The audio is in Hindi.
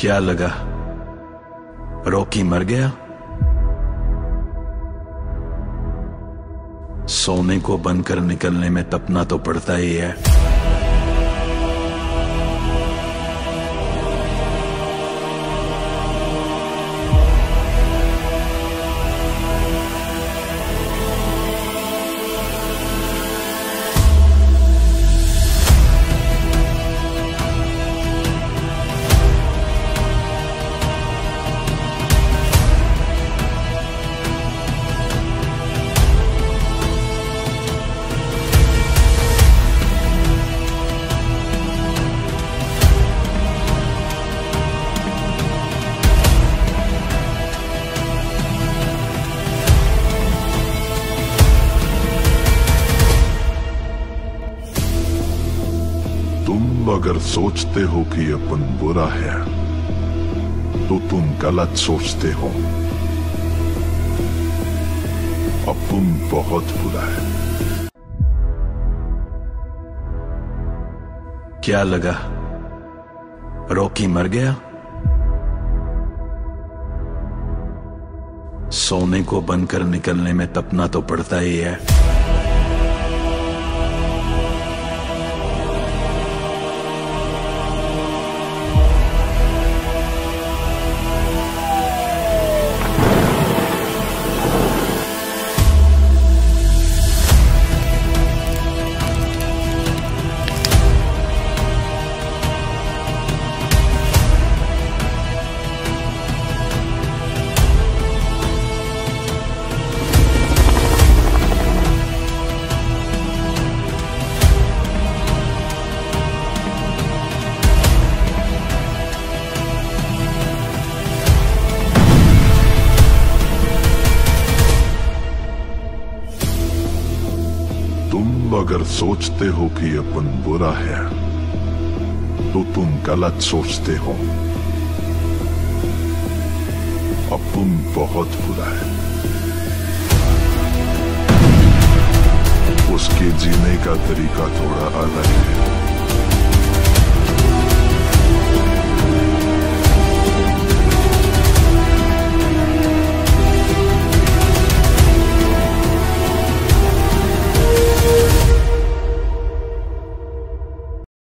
क्या लगा? रॉकी मर गया? सोने को बनकर निकलने में तपना तो पड़ता ही है। अगर सोचते हो कि अपन बुरा है तो तुम गलत सोचते हो। अपन बहुत बुरा है। क्या लगा? रॉकी मर गया? सोने को बनकर निकलने में तपना तो पड़ता ही है। तुम अगर सोचते हो कि अपन बुरा है तो तुम गलत सोचते हो। अपन बहुत बुरा है। उसके जीने का तरीका थोड़ा अलग है।